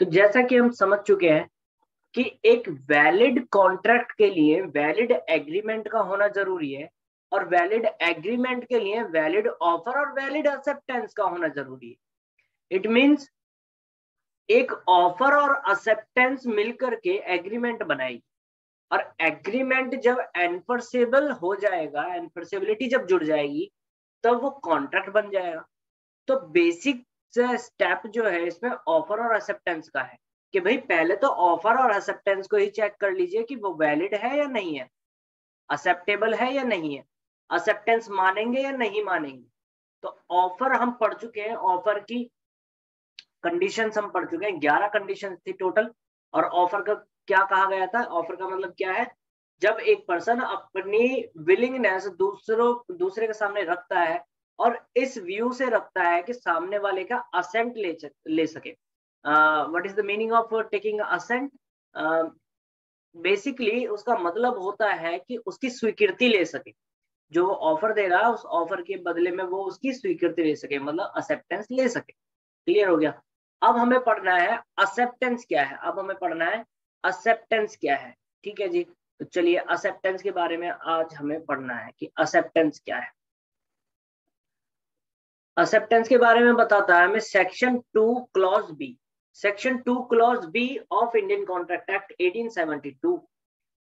तो जैसा कि हम समझ चुके हैं कि एक वैलिड कॉन्ट्रैक्ट के लिए वैलिड एग्रीमेंट का होना ज़रूरी है और वैलिड एग्रीमेंट के लिए वैलिड ऑफ़र और वैलिड एक्सेप्टेंस का होना ज़रूरी है। इट मींस एक ऑफ़र और एक्सेप्टेंस मिलकर के एग्रीमेंट बनाएगी और एग्रीमेंट जब एनफोर्सेबल हो जाएगा एनफोर्सेबिलिटी जब जुड़ जाएगी, तब तो वो कॉन्ट्रैक्ट बन जाएगा। तो बेसिक स्टेप जो है इसमें ऑफ़र और एक्सेप्टेंस का है। कि भाई, पहले तो ऑफ़र और एक्सेप्टेंस को ही चेक कर लीजिए कि वो वैलिड है या नहीं है। एक्सेप्टेबल है या नहीं है? एक्सेप्टेंस मानेंगे या नहीं मानेंगे? तो ऑफ़र हम पढ़ चुके हैं ऑफ़र की कंडीशंस हम पढ़ चुके हैं, ग्यारह कंडीशन थी टोटल और ऑफ़र का क्या कहा गया था? ऑफ़र का मतलब क्या है? जब एक पर्सन अपनी विलिंगनेस दूसरों, दूसरे के सामने रखता है और इस व्यू से रखता है कि सामने वाले का असेंट ले ले सके। What is the meaning of taking assent basically उसका मतलब होता है कि उसकी स्वीकृति ले सके। जो वो ऑफ़र दे रहा है, उस ऑफ़र के बदले में वो उसकी स्वीकृति ले सके मतलब एक्सेप्टेंस ले सके। क्लियर हो गया? अब हमें पढ़ना है एक्सेप्टेंस क्या है? अब हमें पढ़ना है एक्सेप्टेंस क्या है? ठीक है जी? तो चलिए एक्सेप्टेंस के बारे में आज हमें पढ़ना है कि एक्सेप्टेंस क्या है। एक्सेप्टेंस के बारे में बताता है हमें section two clause B section two clause B of Indian Contract Act 1872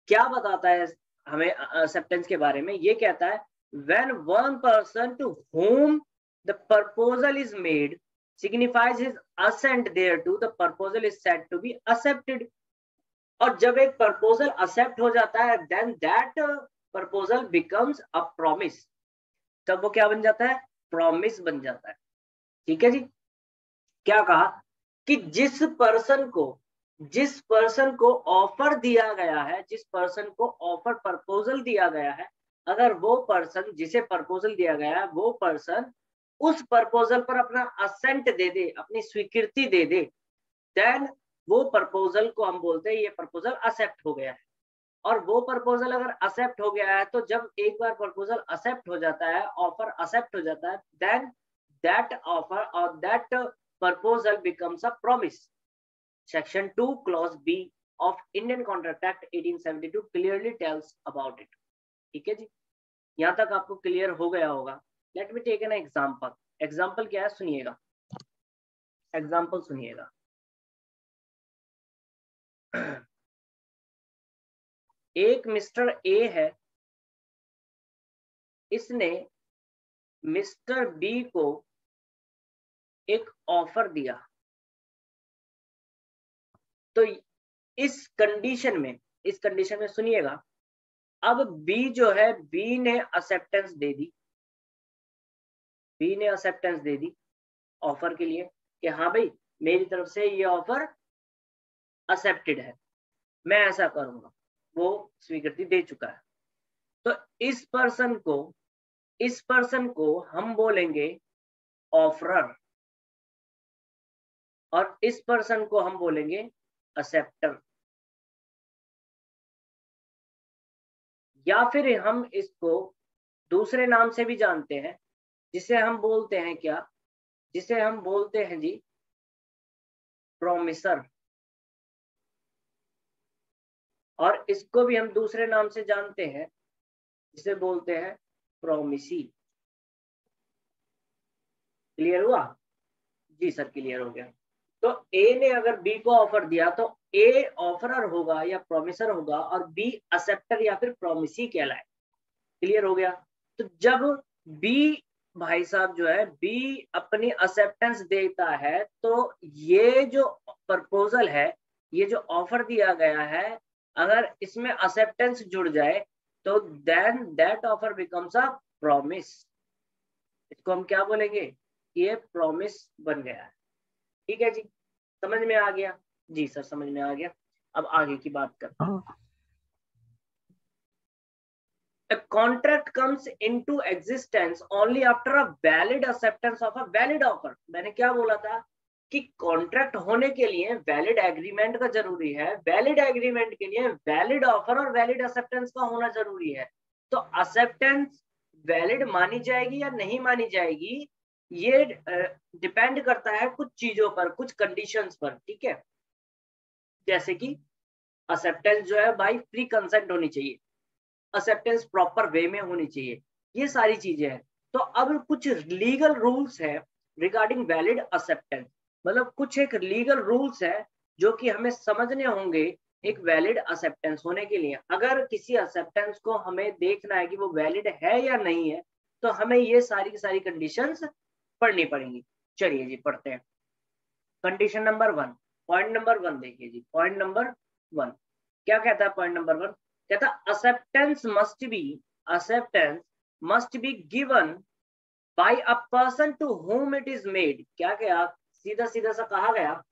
क्या बताता है हमें एक्सेप्टेंस के बारे में? ये कहता है when one person to whom the proposal is made signifies his assent thereto, the proposal is said to be accepted. और जब एक प्रपोजल एक्सेप्ट हो जाता है then that proposal becomes a promise तब वो क्या बन जाता है? प्रॉमिस बन जाता है। ठीक है जी? क्या कहा? कि जिस पर्सन को, जिस पर्सन को ऑफ़र दिया गया है, जिस पर्सन को ऑफ़र प्रपोजल दिया गया है, अगर वो पर्सन जिसे प्रपोजल दिया गया है, वो पर्सन उस प्रपोजल पर अपना असेंट दे दे, अपनी स्वीकृति दे दे देन वो प्रपोजल को हम बोलते हैं, ये प्रपोजल एक्सेप्ट हो गया है। और वो प्रपोजल अगर एक्सेप्ट हो गया है तो जब एक बार प्रपोजल एक्सेप्ट हो जाता है ऑफ़र एक्सेप्ट हो जाता है देन दैट ऑफ़र और that proposal becomes a promise section two clause B of Indian Contract Act 1872 clearly tells about it ठीक है जी? यहाँ तक आपको क्लियर हो गया होगा। Let me take an example example क्या है? सुनिएगा। एग्जांपल सुनिएगा। एक मिस्टर ए है। इसने मिस्टर बी को एक ऑफ़र दिया। तो इस कंडीशन में, इस कंडीशन में सुनिएगा, अब बी जो है, बी ने एक्सेप्टेंस दे दी। बी ने एक्सेप्टेंस दे दी ऑफ़र के लिए कि हाँ भाई, मेरी तरफ़ से ये ऑफ़र एक्सेप्टेड है। मैं ऐसा करूँगा। वो स्वीकृति दे चुका है। तो इस पर्सन को, इस पर्सन को हम बोलेंगे ऑफरर और इस पर्सन को हम बोलेंगे एक्सेप्टर या फिर हम इसको दूसरे नाम से भी जानते हैं, जिसे हम बोलते हैं क्या? जिसे हम बोलते हैं जी प्रोमिसर और इसको भी हम दूसरे नाम से जानते हैं, जिसे बोलते हैं प्रोमिसी क्लियर हुआ? जी सर क्लियर हो गया। तो ए ने अगर बी को ऑफ़र दिया तो ए ऑफरर होगा या प्रोमिसर होगा और बी एक्सेप्टर या फिर प्रोमिसी कहलाए। क्लियर हो गया? तो जब बी भाई साहब जो है बी अपनी एक्सेप्टेंस देता है तो ये जो प्रपोजल है, ये जो ऑफ़र दिया गया है अगर इसमें एक्सेप्टेंस जुड़ जाए तो then that offer becomes a promise इसको हम क्या बोलेंगे? ये प्रॉमिस बन गया है। ठीक है जी? समझ में आ गया? जी सर समझ में आ गया। अब आगे की बात करते हैं। हाँ। a contract comes into existence only after a valid acceptance of a valid offer. मैंने क्या बोला था? कि कॉन्ट्रैक्ट होने के लिए वैलिड एग्रीमेंट का ज़रूरी है वैलिड एग्रीमेंट के लिए वैलिड ऑफ़र और वैलिड एक्सेप्टेंस का होना ज़रूरी है। तो एक्सेप्टेंस वैलिड मानी जाएगी या नहीं मानी जाएगी, ये डिपेंड करता है कुछ चीज़ों पर, कुछ कंडीशंस पर, ठीक है? जैसे कि एक्सेप्टेंस जो है बाई फ्री कंसेंट होनी चाहिए। एक्सेप्टेंस प्रॉपर वे में होनी चाहिए। ये सारी चीज़ें हैं। तो अब कुछ लीगल रूल्स है रिगार्डिंग वैलिड एक्सेप्टेंस मतलब कुछ एक लीगल रूल्स है जो कि हमें समझने होंगे एक वैलिड एक्सेप्टेंस होने के लिए। अगर किसी एक्सेप्टेंस को हमें देखना है कि वो वैलिड है या नहीं है तो हमें ये सारी की सारी कंडीशंस पढ़नी पड़ेंगी। चलिए जी, पढ़ते हैं। Condition number one point number one देखिए जी। पॉइंट नंबर वन क्या कहता है पॉइंट नंबर वन कहता acceptance must be, acceptance must be given by a person to whom it is made क्या क्या सीधा सीधा सा कहा गया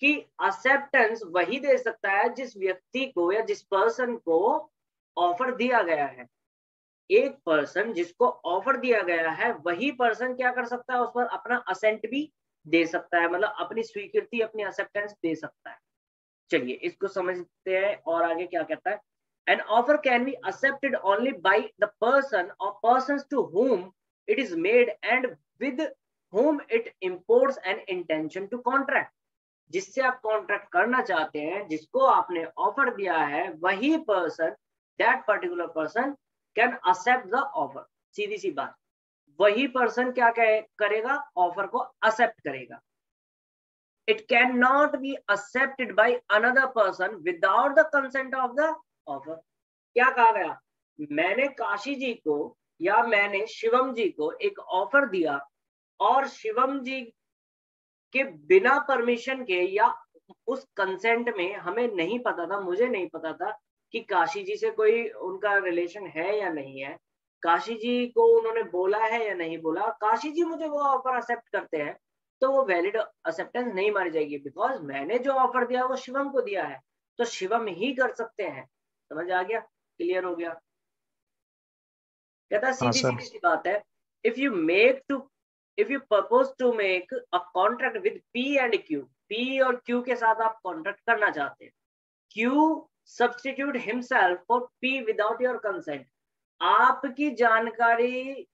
कि एक्सेप्टेंस वही दे सकता है जिस व्यक्ति को या जिस पर्सन को ऑफ़र दिया गया है। एक पर्सन जिसको ऑफ़र दिया गया है, वही पर्सन क्या कर सकता है? उस पर अपना असेंट भी दे सकता है मतलब अपनी स्वीकृति, अपनी एक्सेप्टेंस दे सकता है। चलिए, इसको समझते हैं और आगे क्या कहता है? An offer can be accepted only by the person or persons to whom it is made and with whom it imports an intention to contract. जिससे आप कॉन्ट्रैक्ट करना चाहते हैं, जिसको आपने ऑफ़र दिया है, वही person that particular person can accept the offer सीधी सी बात। वही पर्सन क्या करेगा? ऑफ़र को एक्सेप्ट करेगा। It can not be accepted by another person without the consent of the offer क्या कहा गया? मैंने काशी जी को या मैंने शिवम जी को एक ऑफ़र दिया और शिवम जी के बिना परमिशन के या उस कंसेंट में हमें नहीं पता था मुझे नहीं पता था कि काशी जी से कोई उनका रिलेशन है या नहीं है। काशी जी को उन्होंने बोला है या नहीं बोला? काशी जी मुझे वो ऑफ़र एक्सेप्ट करते हैं तो वो वैलिड एक्सेप्टेंस नहीं मानी जाएगी बिकॉज़ मैंने जो ऑफ़र दिया वो शिवम को दिया है। तो शिवम ही कर सकते हैं। समझ आ गया? क्लियर हो गया? कहता हाँ, सीधी सीधी सी बात है if you make to if you propose to make a contract with P and Q P और क्यू के साथ आप कॉन्ट्रैक्ट करना चाहते हैं Q substitute himself for P without your consent आपकी जानकारी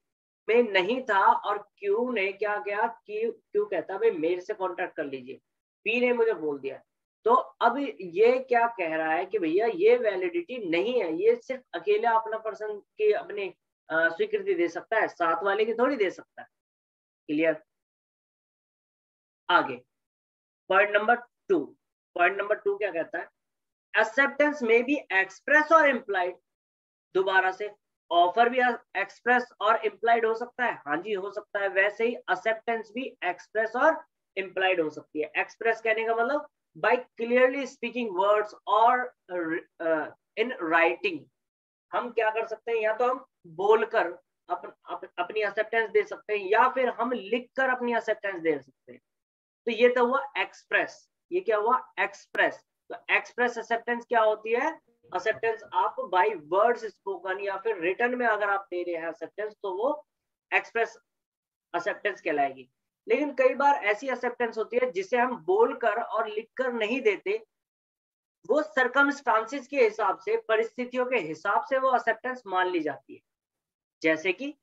में नहीं था और क्यू ने क्या किया? क्यू कहता, भाई, मेरे से कॉन्ट्रैक्ट कर लीजिए। पी ने मुझे बोल दिया। तो अब ये क्या कह रहा है कि भैया, ये वैलिडिटी नहीं है। ये सिर्फ़ अकेला अपना पर्सन की अपनी स्वीकृति दे सकता है, साथ वाले की थोड़ी दे सकता है। क्लियर आगे। Point number two point number two क्या कहता है? एक्सेप्टेंस में भी एक्सप्रेस और इम्प्लाइड दोबारा से ऑफ़र भी एक्सप्रेस और इम्प्लाइड हो सकता है। हाँ जी, हो सकता है। वैसे ही एक्सेप्टेंस भी एक्सप्रेस और इम्प्लाइड हो सकती है। एक्सप्रेस कहने का मतलब by क्लियरली स्पीकिंग वर्ड्स और इन राइटिंग हम क्या कर सकते हैं? या तो हम बोलकर अप, अप, अपनी एक्सेप्टेंस दे सकते हैं या फिर हम लिखकर अपनी एक्सेप्टेंस दे सकते हैं। तो ये तो हुआ एक्सप्रेस ये क्या हुआ? एक्सप्रेस तो एक्सप्रेस एक्सेप्टेंस क्या होती है? एक्सेप्टेंस आप बाय वर्ड्स स्पोकन या फिर रिटर्न में अगर आप दे रहे हैं एक्सेप्टेंस तो वो एक्सप्रेस एक्सेप्टेंस कहलाएगी। लेकिन कई बार ऐसी एक्सेप्टेंस होती है जिसे हम बोलकर और लिखकर नहीं देते वो सरकमस्टांसिस के हिसाब से परिस्थितियों के हिसाब से वो एक्सेप्टेंस मान ली जाती है। जैसे कि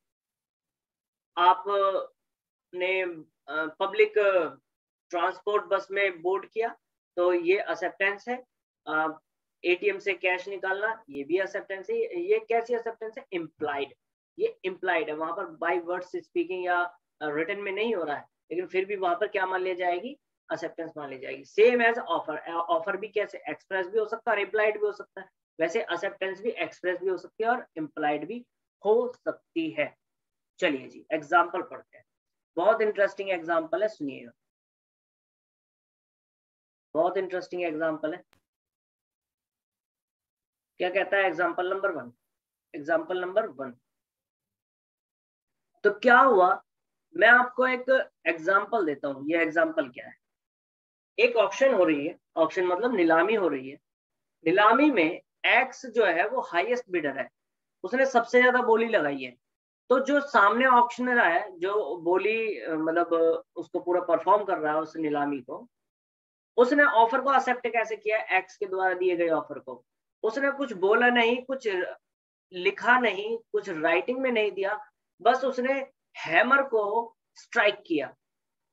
आप ने पब्लिक ट्रांसपोर्ट बस में बोर्ड किया तो ये एक्सेप्टेंस है। एटीएम से कैश निकालना, ये भी एक्सेप्टेंस है। ये कैसी एक्सेप्टेंस है? इम्प्लाइड ये इम्प्लाइड है। वहाँ पर बाई वर्ड स्पीकिंग या रिटर्न में नहीं हो रहा है, लेकिन फिर भी वहाँ पर क्या मान लिया जाएगी? एक्सेप्टेंस मान ली जाएगी। सेम एज ऑफ़र ऑफ़र भी कैसे? एक्सप्रेस भी हो सकता है और इम्प्लाइड भी हो सकता है। वैसे एक्सेप्टेंस भी एक्सप्रेस भी हो सकती है और इम्प्लाइड भी हो सकती है। चलिए जी एग्ज़ाम्पल पढ़ते हैं। बहुत इंटरेस्टिंग एग्ज़ाम्पल है सुनिएगा बहुत इंटरेस्टिंग एग्ज़ाम्पल है। क्या कहता है example number one example number one तो क्या हुआ? मैं आपको एक एग्ज़ाम्पल देता हूँ। ये एग्ज़ाम्पल क्या है? एक ऑप्शन हो रही है। ऑप्शन मतलब नीलामी हो रही है। नीलामी में एक्स जो है, वो हाईएस्ट बिडर है। उसने सबसे ज़्यादा बोली लगाई है। तो जो सामने ऑप्शनर है जो बोली मतलब उसको पूरा परफॉर्म कर रहा है उस नीलामी को, उसने ऑफ़र को एक्सेप्ट कैसे किया? एक्स के द्वारा दिए गए ऑफ़र को। उसने कुछ बोला नहीं, कुछ लिखा नहीं, कुछ राइटिंग में नहीं दिया, बस उसने हैमर को स्ट्राइक किया।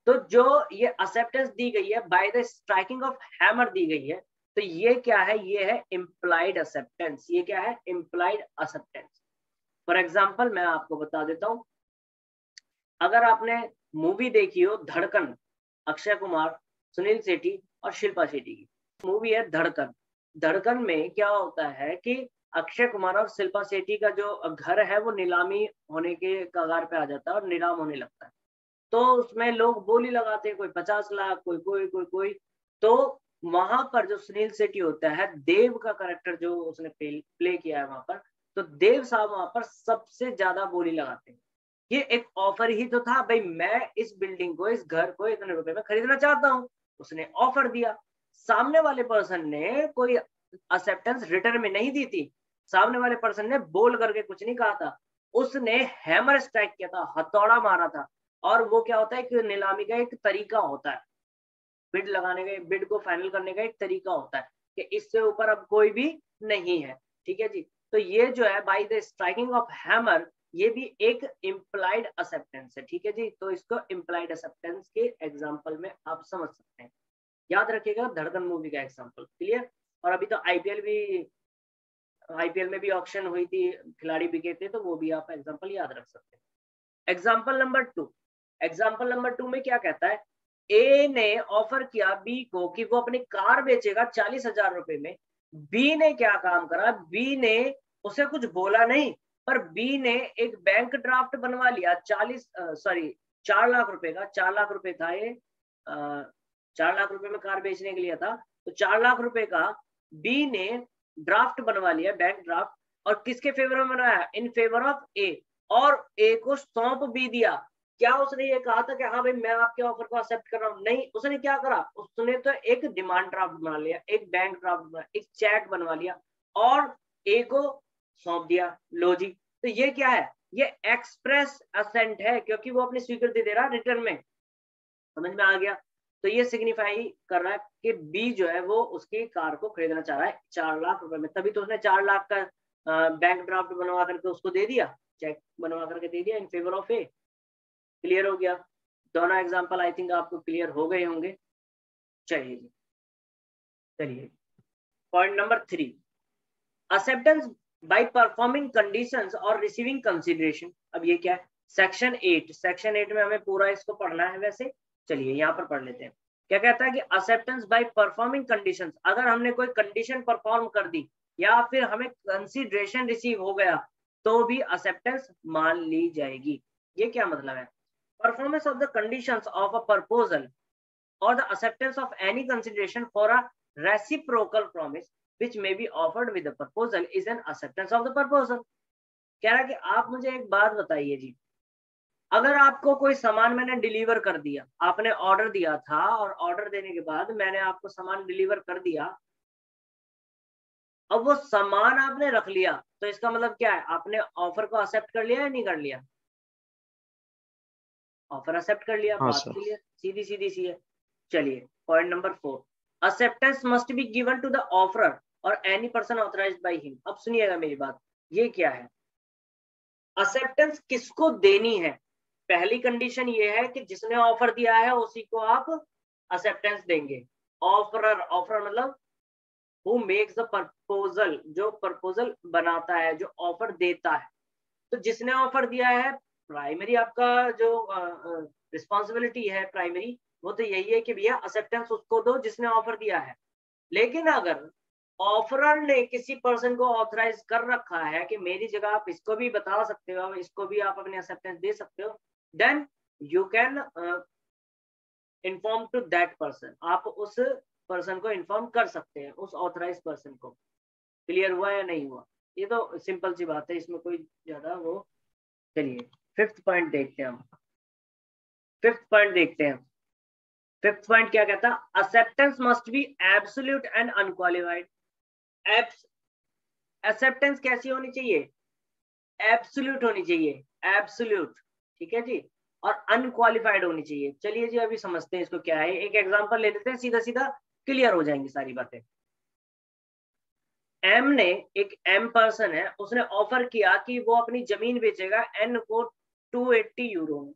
तो जो ये एक्सेप्टेंस दी गई है by the striking of hammer दी गई है तो ये क्या है? ये है इम्प्लाइड एक्सेप्टेंस ये क्या है? इम्प्लाइड एक्सेप्टेंस फॉर एग्ज़ाम्पल मैं आपको बता देता हूँ। अगर आपने मूवी देखी हो, धड़कन, अक्षय कुमार, सुनील सेठी और शिल्पा शेट्टी की। मूवी है धड़कन। धड़कन में क्या होता है कि अक्षय कुमार और शिल्पा शेट्टी का जो घर है, वो नीलामी होने के कगार पे आ जाता है और नीलाम होने लगता है। तो उसमें लोग बोली लगाते हैं, कोई पचास लाख, कोई कोई कोई कोई। तो वहाँ पर जो सुनील सेठी होता है, देव का करेक्टर जो उसने प्ले किया है वहाँ पर तो देव साहब वहाँ पर सबसे ज़्यादा बोली लगाते हैं। ये एक ऑफ़र ही तो था, भाई मैं इस बिल्डिंग को, इस घर को इतने रुपए में खरीदना चाहता हूँ। उसने ऑफ़र दिया। सामने वाले पर्सन ने कोई एक्सेप्टेंस रिटर्न में नहीं दी थी। सामने वाले पर्सन ने बोल करके कुछ नहीं कहा था। उसने हैमर स्ट्राइक किया था, हथौड़ा मारा था। और वो क्या होता है कि नीलामी का एक तरीका होता है। बिड लगाने का बिड को फाइनल करने का एक तरीका होता है कि इससे ऊपर अब कोई भी नहीं है, ठीक है जी? तो ये जो है by the striking of hammer ये भी एक इम्प्लाइड एक्सेप्टेंस है, ठीक है जी? तो इसको इम्प्लाइड एक्सेप्टेंस के एग्ज़ाम्पल में आप समझ सकते हैं। याद रखिएगा, धड़कन मूवी का एग्ज़ाम्पल क्लियर और अभी तो आईपीएल भी आईपीएल में भी ऑप्शन हुई थी, खिलाड़ी बिके थे तो वो भी आप एग्ज़ाम्पल याद रख सकते हैं। Example number two example number two में क्या कहता है? ए ने ऑफ़र किया बी को कि वो अपनी कार बेचेगा चालीस हज़ार रुपए में। बी ने क्या काम करा? बी ने उसे कुछ बोला नहीं, पर बी ने एक बैंक ड्राफ्ट बनवा लिया। चालीस सॉरी चार लाख रुपए का। चार लाख रुपए था ये चार लाख रुपए में कार बेचने के लिए था। तो चार लाख रुपए का बी ने ड्राफ्ट बनवा लिया बैंक ड्राफ्ट और किसके फेवर में बनवाया इन फेवर ऑफ़ ए और ए को सौंप भी दिया। क्या उसने ये कहा था कि हाँ भाई, मैं आपके ऑफ़र को एक्सेप्ट कर रहा हूँ? नहीं, उसने क्या करा? उसने तो एक डिमांड ड्राफ्ट बना लिया, एक बैंक ड्राफ्ट बना, एक चैट बनवा लिया और ए को सौंप दिया लो जी। तो ये क्या है? ये एक्सप्रेस असेंट है, क्योंकि वो अपनी स्वीकृति दे रहा रिटर्न में। समझ में आ गया? तो ये सिग्निफाई कर रहा है कि बी जो है, वो उसकी कार को खरीदना चाह रहा है चार लाख रुपए में। तभी तो उसने चार लाख का बैंक ड्राफ्ट बनवा करके उसको दे दिया चेक बनवा करके दे दिया in favour of A clear हो गया? दोनों एग्ज़ाम्पल आई थिंक आपको क्लियर हो गए होंगे। चलिए जी। चलिए। Point number three acceptance by performing conditions और रिसीविंग कंसिडरेशन अब ये क्या है? सेक्शन एट सेक्शन एट में हमें पूरा इसको पढ़ना है वैसे। चलिए, यहाँ पर पढ़ लेते हैं। क्या कहता है कि एक्सेप्टेंस बाय परफॉर्मिंग कंडीशंस अगर हमने कोई कंडीशन परफॉर्म कर दी, या फिर हमें कंसिडरेशन रिसीव हो गया तो भी एक्सेप्टेंस मान ली जाएगी। ये क्या मतलब है? Performance of the conditions of a proposal or the acceptance of any consideration for a reciprocal promise which may be offered with the proposal is an acceptance of the proposal कह रहा कि आप मुझे एक बात बताइए जी अगर आपको कोई सामान मैंने डिलीवर कर दिया आपने ऑर्डर दिया था और ऑर्डर देने के बाद मैंने आपको सामान डिलीवर कर दिया अब वो सामान आपने रख लिया तो इसका मतलब क्या है आपने ऑफ़र को एक्सेप्ट कर लिया या नहीं कर लिया ऑफ़र एक्सेप्ट कर लिया हाँ, बात क्लियर सीधी सीधी सी है। चलिए point number four acceptance must be given to the offeror और any person authorised by him अब सुनिएगा मेरी बात ये क्या है? एक्सेप्टेंस किसको देनी है? पहली कंडीशन ये है कि जिसने ऑफ़र दिया है उसी को आप एक्सेप्टेंस देंगे। ऑफरर ऑफ़र मतलब हु मेक्स द प्रपोजल जो प्रपोजल बनाता है जो ऑफ़र देता है। तो जिसने ऑफ़र दिया है प्राइमरी आपका जो रिस्पॉन्सिबिलिटी है प्राइमरी, वो तो यही है कि भैया एक्सेप्टेंस उसको दो जिसने ऑफ़र दिया है। लेकिन अगर ऑफरर ने किसी पर्सन को ऑथराइज कर रखा है कि मेरी जगह आप इसको भी बता सकते हो, इसको भी आप अपने एक्सेप्टेंस दे सकते हो then you can inform to that person आप उस पर्सन को इन्फॉर्म कर सकते हैं, उस ऑथराइज पर्सन को। क्लियर हुआ या नहीं हुआ? ये तो सिंपल सी बात है, इसमें कोई ज़्यादा वो चलिए फिफ्थ पॉइंट देखते हैं हम। फिफ्थ पॉइंट देखते हैं। फिफ्थ पॉइंट क्या कहता? है acceptance must be absolute and unqualified acceptance कैसी होनी चाहिए? एब्सोल्यूट होनी चाहिए। एब्सोल्यूट ठीक है जी? और अनक्वालिफाइड होनी चाहिए। चलिए जी, अभी समझते हैं इसको क्या है। एक एग्जांपल ले लेते हैं सीधा सीधा क्लियर हो जाएँगी सारी बातें। एम ने, एक एम पर्सन है, उसने ऑफ़र किया कि वो अपनी ज़मीन बेचेगा एन को 280 यूरो में।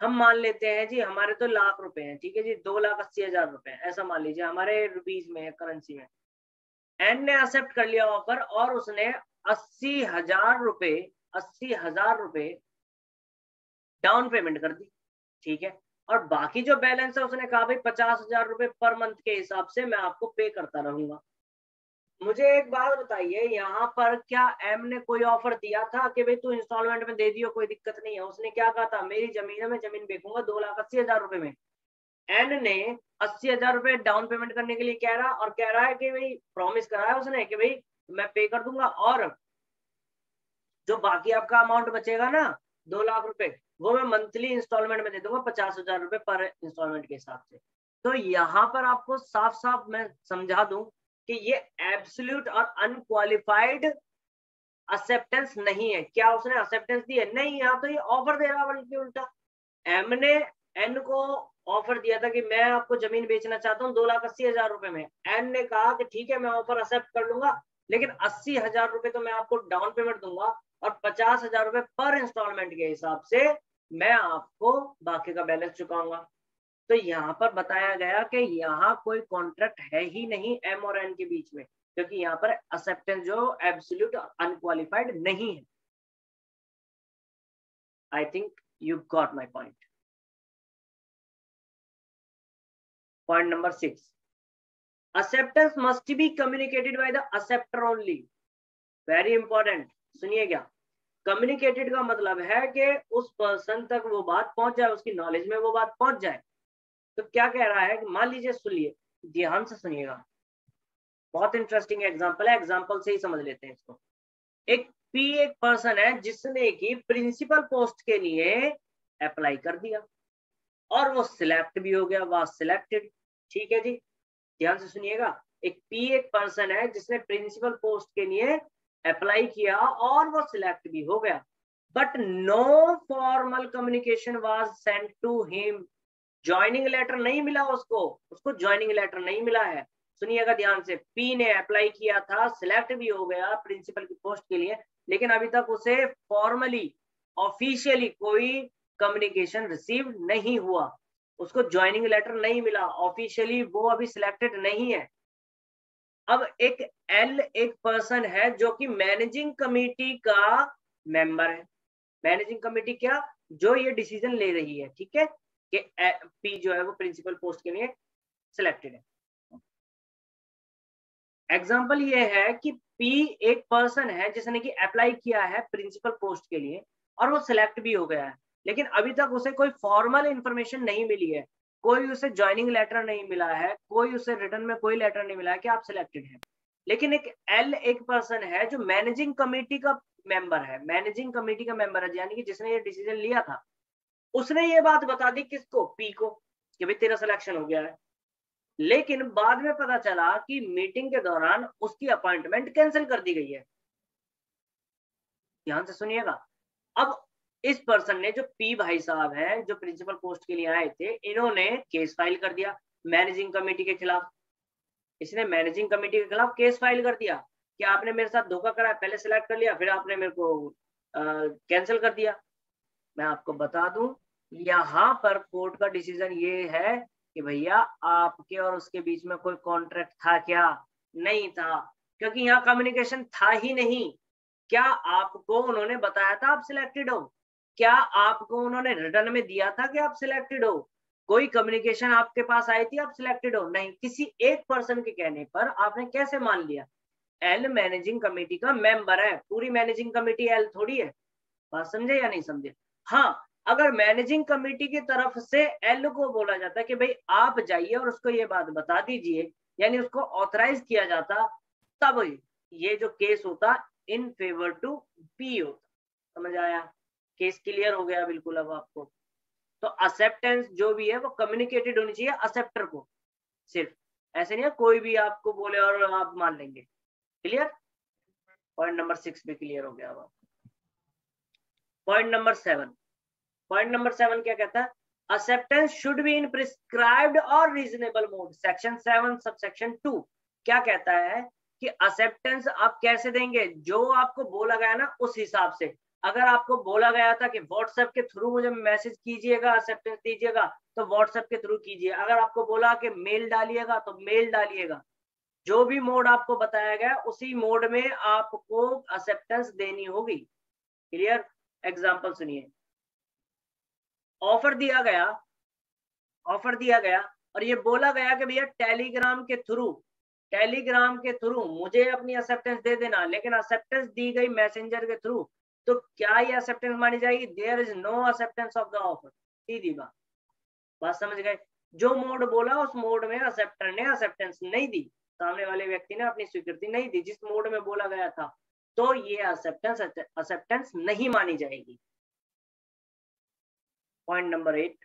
हम मान लेते हैं जी, हमारे तो लाख रुपए हैं, ठीक है जी? दो लाख अस्सी हज़ार रुपए ऐसा मान लीजिए, हमारे रुपीज़ में करेंसी में। एन ने एक्सेप्ट कर लिया ऑफ़र और उसने अस्सी हज़ार रुपए, अस्सी हज़ार रुपए डाउन पेमेंट कर दी, ठीक है? और बाकी जो बैलेंस है, उसने कहा, भाई, पचास हज़ार रुपए पर मंथ के हिसाब से मैं आपको पे करता रहूँगा। मुझे एक बात बताइए, यहाँ पर क्या एम ने कोई ऑफ़र दिया था कि भाई तू इंस्टॉलमेंट में दे दियो, कोई दिक्कत नहीं है? उसने क्या कहा था? मेरी ज़मीन मैं ज़मीन बेचूँगा दो लाख अस्सी हज़ार रुपए में। एन ने अस्सी हज़ार रुपए डाउन पेमेंट करने के लिए कह रहा और कह रहा है कि भाई प्रॉमिस करा है उसने कि भाई, मैं पे कर दूँगा और जो बाकी आपका अमाउंट बचेगा ना, दो लाख रुपए, वो मैं मंथली इंस्टॉलमेंट में दे दूँगा पचास हज़ार रुपए पर इंस्टॉलमेंट के हिसाब से। तो यहाँ पर आपको साफ़ साफ़ मैं समझा दूँ कि ये एब्सोल्यूट और अनक्वालिफाइड एक्सेप्टेंस नहीं है। क्या उसने एक्सेप्टेंस दी है नहीं, यहाँ तो ये ऑफ़र दे रहा बल्कि उल्टा। एम ने एन को ऑफ़र दिया था कि मैं आपको ज़मीन बेचना चाहता हूँ दो लाख अस्सी हज़ार रुपए में। एन ने कहा कि ठीक है, मैं ऑफ़र एक्सेप्ट कर लूँगा, लेकिन अस्सी हज़ार रुपए तो मैं आपको डाउन पेमेंट दूँगा और पचास हज़ार रुपए पर इंस्टॉलमेंट के हिसाब से मैं आपको बाकी का बैलेंस चुकाऊँगा। तो यहाँ पर बताया गया कि यहाँ कोई कॉन्ट्रैक्ट है ही नहीं एम और एन के बीच में, क्योंकि यहाँ पर एक्सेप्टेंस जो एब्सोल्यूट अनक्वालिफाइड नहीं है। I think you got my point point number six acceptance must be communicated by the acceptor only. Very important. सुनिए क्या? कम्युनिकेटेड का मतलब है कि उस पर्सन तक वो बात पहुँच जाए, उसकी नॉलेज में वो बात पहुँच जाए। तो क्या कह रहा है मान लीजिए, सुनिए, ध्यान से सुनिएगा। बहुत इंटरेस्टिंग एग्ज़ाम्पल है एग्ज़ाम्पल से ही समझ लेते हैं इसको। एक पी एक पर्सन है, जिसने की प्रिंसिपल पोस्ट के लिए अप्लाई कर दिया। और वो सिलेक्ट भी हो गया वह सिलेक्टेड ठीक है जी? ध्यान से सुनिएगा। एक पी एक पर्सन है, जिसने प्रिंसिपल पोस्ट के लिए अप्लाई किया और वो सिलेक्ट भी हो गया। But no formal communication was sent to him joining letter नहीं मिला उसको उसको ज्वाइनिंग लेटर नहीं मिला है। सुनिएगा ध्यान से पी ने अप्लाई किया था सिलेक्ट भी हो गया प्रिंसिपल की पोस्ट के लिए, लेकिन अभी तक उसे फॉर्मली ऑफिशियली कोई कम्युनिकेशन रिसीव नहीं हुआ। उसको ज्वाइनिंग लेटर नहीं मिला ऑफिशियली वो अभी सिलेक्टेड नहीं है। अब एक एल एक पर्सन है जो कि मैनेजिंग कमेटी का मेंबर है। मैनेजिंग कमेटी क्या? जो ये डिसीज़न ले रही है, ठीक है? कि पी जो है वो प्रिंसिपल पोस्ट के लिए सिलेक्टेड है। एग्ज़ाम्पल ये है कि पी एक पर्सन है जिसने कि अप्लाई किया है प्रिंसिपल पोस्ट के लिए और वो सिलेक्ट भी हो गया है। लेकिन अभी तक उसे कोई फॉर्मल इंफॉर्मेशन नहीं मिली है। कोई उसे ज्वाइनिंग लेटर नहीं मिला है। कोई उसे रिटर्न में कोई लेटर नहीं मिला है कि आप सिलेक्टेड हैं। लेकिन एक एल एक पर्सन है जो मैनेजिंग कमेटी का मेंबर है। मैनेजिंग कमेटी का मेंबर है, यानी कि जिसने ये डिसीज़न लिया था। उसने ये बात बता दी किसको? पी को, कि भाई तेरा सिलेक्शन हो गया है। लेकिन बाद में पता चला कि मीटिंग के दौरान उसकी अपॉइंटमेंट कैंसिल कर दी गई है। ध्यान से सुनिएगा। अब इस पर्सन ने, जो पी भाई साहब हैं, जो प्रिंसिपल पोस्ट के लिए आए थे, इन्होंने केस फ़ाइल कर दिया मैनेजिंग कमेटी के खिलाफ। इसने मैनेजिंग कमेटी के खिलाफ केस फ़ाइल कर दिया कि आपने मेरे साथ धोखा करा, पहले सिलेक्ट कर लिया, फिर आपने मेरे को कैंसिल कर दिया। मैं आपको बता दूँ यहाँ पर कोर्ट का डिसीज़न ये है कि भैया आपके और उसके बीच में कोई कॉन्ट्रैक्ट था क्या? नहीं था। क्योंकि यहाँ कम्युनिकेशन था ही नहीं। क्या आपको उन्होंने बताया था आप सिलेक्टेड हो? क्या आपको उन्होंने रिटर्न में दिया था कि आप सिलेक्टेड हो? कोई कम्युनिकेशन आपके पास आई थी, आप सिलेक्टेड हो? नहीं। किसी एक पर्सन के कहने पर आपने कैसे मान लिया? एल मैनेजिंग कमेटी का मेंबर है। पूरी मैनेजिंग कमेटी एल थोड़ी है। बात समझे या नहीं समझे? हाँ अगर मैनेजिंग कमेटी की तरफ़ से एल को बोला जाता है कि भाई आप जाइए और उसको ये बात बता दीजिए, यानी उसको ऑथराइज किया जाता, तब ये जो केस होता इन फेवर टू बी होता। समझ आया? केस क्लियर हो गया बिल्कुल अब आपको। तो एक्सेप्टेंस जो भी है वो कम्युनिकेटेड होनी चाहिए एक्सेप्टर को, सिर्फ़। ऐसे नहीं है, कोई भी आपको बोले और आप मान लेंगे। क्लियर पॉइंट नंबर सिक्स भी क्लियर हो गया अब point number seven point number seven क्या कहता है? Acceptance should be in prescribed और reasonable mode section seven sub section two क्या कहता है कि एक्सेप्टेंस आप कैसे देंगे? जो आपको बोला गया ना, उस हिसाब से। अगर आपको बोला गया था कि व्हाट्सएप के थ्रू मुझे मैसेज कीजिएगा एक्सेप्टेंस दीजिएगा तो व्हाट्सएप के थ्रू कीजिए। अगर आपको बोला कि मेल डालिएगा तो मेल डालिएगा। जो भी मोड आपको बताया गया, उसी मोड में आपको एक्सेप्टेंस देनी होगी। क्लियर एग्ज़ाम्पल सुनिए। ऑफ़र दिया गया, ऑफ़र दिया गया और ये बोला गया कि भैया टेलीग्राम के थ्रू, टेलीग्राम के थ्रू मुझे अपनी एक्सेप्टेंस दे देना, लेकिन एक्सेप्टेंस दी गई मैसेंजर के थ्रू तो क्या ये एक्सेप्टेंस मानी जाएगी? There is no acceptance of the offer सीधी बात। बात समझ गए? जो मोड बोला, उस मोड में एक्सेप्टर ने एक्सेप्टेंस नहीं दी। सामने वाले व्यक्ति ने अपनी स्वीकृति नहीं दी, जिस मोड में बोला गया था तो ये एक्सेप्टेंस एक्सेप्टेंस नहीं मानी जाएगी। Point number eight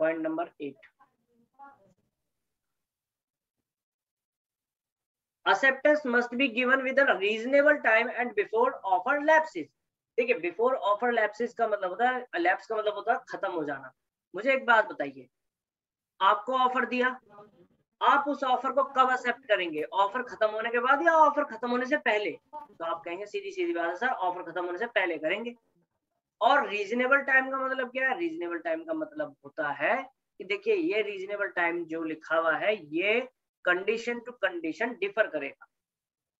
point number eight acceptance must be given with a reasonable time and before offer lapses. देखिए बिफोर ऑफ़र लैप्सिस का मतलब होता है लैप्स का मतलब होता है खत्म हो जाना। मुझे एक बात बताइए। आपको ऑफ़र दिया? आप उस ऑफ़र को कब एक्सेप्ट करेंगे? ऑफ़र खत्म होने के बाद या ऑफ़र खत्म होने से पहले? तो आप कहेंगे सीधी सीधी बात है सर ऑफ़र खत्म होने से पहले करेंगे। और रीजनेबल टाइम का मतलब क्या है? रीजनेबल टाइम का मतलब होता है कि देखिए, ये रीजनेबल टाइम जो लिखा हुआ है, ये कंडीशन टू कंडीशन डिफर करेगा।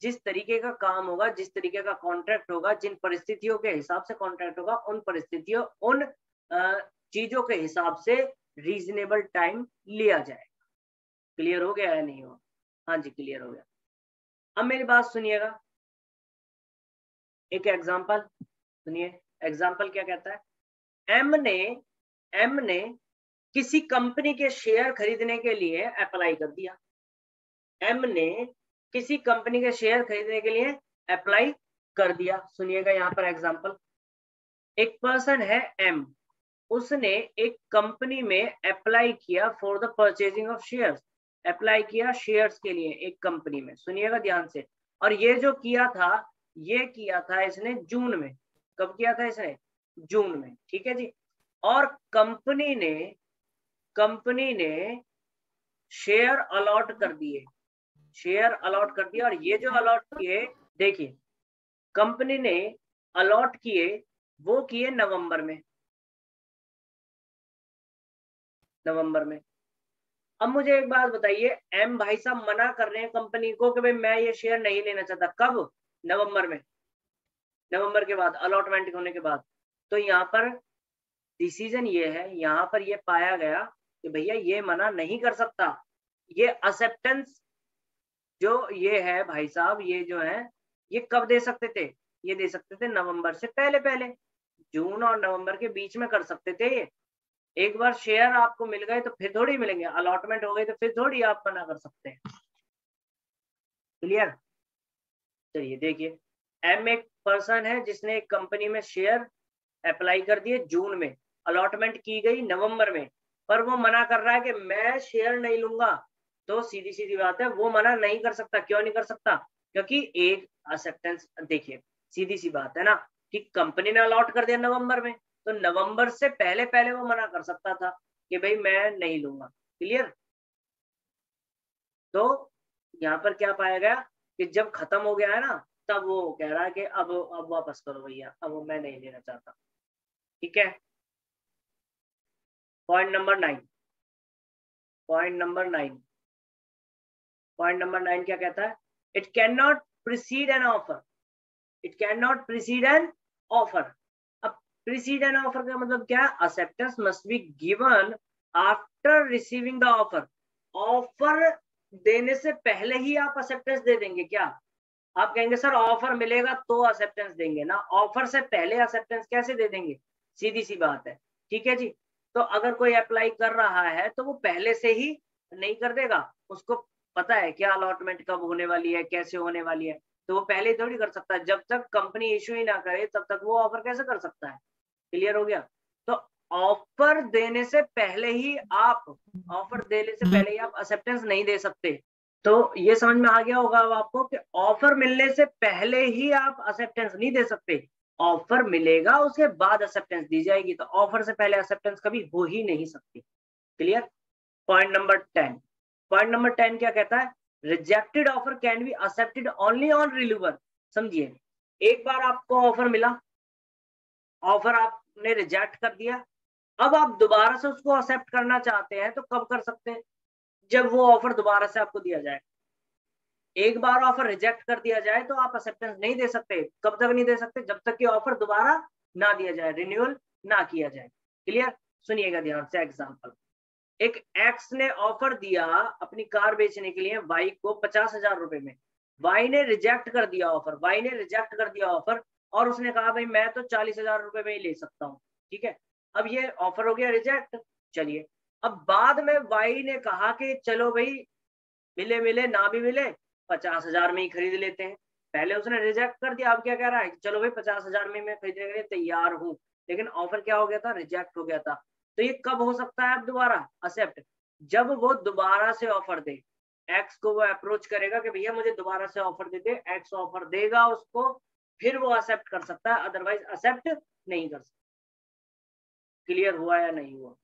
जिस तरीके का काम होगा, जिस तरीके का कॉन्ट्रैक्ट होगा, जिन परिस्थितियों के हिसाब से कॉन्ट्रैक्ट होगा, उन परिस्थितियों, उन चीज़ों के हिसाब से रीजनेबल टाइम लिया जाएगा। क्लियर हो गया है नहीं हो? हाँ जी क्लियर हो गया। अब मेरी बात सुनिएगा। एक एग्ज़ाम्पल सुनिए। एग्ज़ाम्पल क्या कहता है? एम ने एम ने किसी कंपनी के शेयर खरीदने के लिए अप्लाई कर दिया। एम ने किसी कंपनी के शेयर खरीदने के लिए अप्लाई कर दिया। सुनिएगा यहाँ पर एग्ज़ाम्पल एक पर्सन है एम उसने एक कंपनी में अप्लाई किया for the purchasing of shares apply किया शेयर्स के लिए एक कंपनी में। सुनिएगा ध्यान से। और ये जो किया था, ये किया था इसने जून में। कब किया था इसने? जून में, ठीक है जी? और कंपनी ने कंपनी ने शेयर अलॉट कर दिए। शेयर अलॉट कर दिए और ये जो अलॉट किए, देखिए, कंपनी ने अलॉट किए, वो किए नवंबर में। नवंबर में। अब मुझे एक बात बताइए एम भाई साहब मना कर रहे हैं कंपनी को कि भाई मैं ये शेयर नहीं लेना चाहता। कब? नवंबर में। नवंबर के बाद अलॉटमेंट होने के बाद। तो यहाँ पर डिसीज़न ये है, यहाँ पर ये पाया गया कि भैया ये मना नहीं कर सकता। ये एक्सेप्टेंस जो ये है भाई साहब, ये जो है, ये कब दे सकते थे? ये दे सकते थे नवंबर से पहले पहले। जून और नवंबर के बीच में कर सकते थे ये। एक बार शेयर आपको मिल गए तो फिर थोड़ी मिलेंगे। अलॉटमेंट हो गई तो फिर थोड़ी आप मना कर सकते हैं। क्लियर चलिए देखिए। एम एक पर्सन है जिसने एक कंपनी में शेयर अप्लाई कर दिए जून में। अलॉटमेंट की गई नवंबर में। पर वो मना कर रहा है कि मैं शेयर नहीं लूँगा। तो सीधी सीधी बात है, वो मना नहीं कर सकता। क्यों नहीं कर सकता? क्योंकि एक एक्सेप्टेंस देखिए सीधी सी बात है ना, कि कंपनी ने अलॉट कर दिया नवंबर में। तो नवंबर से पहले पहले वो मना कर सकता था कि भाई मैं नहीं लूँगा। क्लियर तो यहाँ पर क्या पाया गया कि जब खत्म हो गया है ना तब वो कह रहा है कि अब अब वापस करो भैया, अब मैं नहीं लेना चाहता। ठीक है? Point number nine point number nine point number nine क्या कहता है? It can not precede an offer it can not precede an offer अब प्रिसीड एन ऑफ़र का मतलब क्या? Acceptance must be given after receiving the offer offer देने से पहले ही आप एक्सेप्टेंस दे देंगे क्या? आप कहेंगे, सर ऑफ़र मिलेगा तो एक्सेप्टेंस देंगे ना? ऑफ़र से पहले एक्सेप्टेंस कैसे दे देंगे? सीधी सी बात है। ठीक है जी? तो अगर कोई अप्लाई कर रहा है तो वो पहले से ही नहीं कर देगा। उसको पता है क्या अलॉटमेंट कब होने वाली है, कैसे होने वाली है। तो वो पहले थोड़ी कर सकता है। जब तक कंपनी इश्यू ही ना करे, तब तक वो ऑफ़र कैसे कर सकता है? क्लियर हो गया? तो ऑफ़र देने से पहले ही आप ऑफ़र देने से पहले ही आप एक्सेप्टेंस नहीं दे सकते। तो ये समझ में आ गया होगा अब आपको कि ऑफ़र मिलने से पहले ही आप एक्सेप्टेंस नहीं दे सकते। ऑफ़र मिलेगा, उसके बाद एक्सेप्टेंस दी जाएगी। तो ऑफ़र से पहले एक्सेप्टेंस कभी हो ही नहीं सकती। Clear point number ten point number ten क्या कहता है? Rejected offer can be accepted only on reliever समझिए? एक बार आपको ऑफ़र मिला। ऑफ़र आपने रिजेक्ट कर दिया। अब आप दोबारा से उसको एक्सेप्ट करना चाहते हैं तो कब कर सकते हैं? जब वो ऑफ़र दोबारा से आपको दिया जाए। एक बार ऑफ़र रिजेक्ट कर दिया जाए तो आप एक्सेप्टेंस नहीं दे सकते, कब तक नहीं दे सकते, जब तक कि ऑफ़र दोबारा ना दिया जाए रिन्यूअल ना किया जाए। क्लियर सुनिएगा ध्यान से एग्ज़ाम्पल एक एक्स ने ऑफ़र दिया अपनी कार बेचने के लिए वाई को पचास हज़ार रुपए में। वाई ने रिजेक्ट कर दिया ऑफ़र वाई ने रिजेक्ट कर दिया ऑफ़र और उसने कहा, भाई, मैं तो चालीस हज़ार रुपए में ही ले सकता हूँ। ठीक है? अब ये ऑफ़र हो गया रिजेक्ट चलिए अब बाद में वाई ने कहा कि चलो भाई, मिले मिले, ना भी मिले, पचास हज़ार में ही खरीद लेते हैं। पहले उसने रिजेक्ट कर दिया, अब क्या कह रहा है चलो भाई, पचास हज़ार में मैं खरीदने के लिए तैयार हूँ। लेकिन ऑफ़र क्या हो गया था? रिजेक्ट हो गया था। तो ये कब हो सकता है अब दोबारा? एक्सेप्ट जब वो दोबारा से ऑफ़र दे एक्स को वो अप्रोच करेगा कि भैया मुझे दोबारा से ऑफ़र दे दे एक्स ऑफ़र देगा उसको, फिर वो एक्सेप्ट कर सकता है अदरवाइज़ एक्सेप्ट नहीं कर सकता। क्लियर हुआ या नहीं हुआ?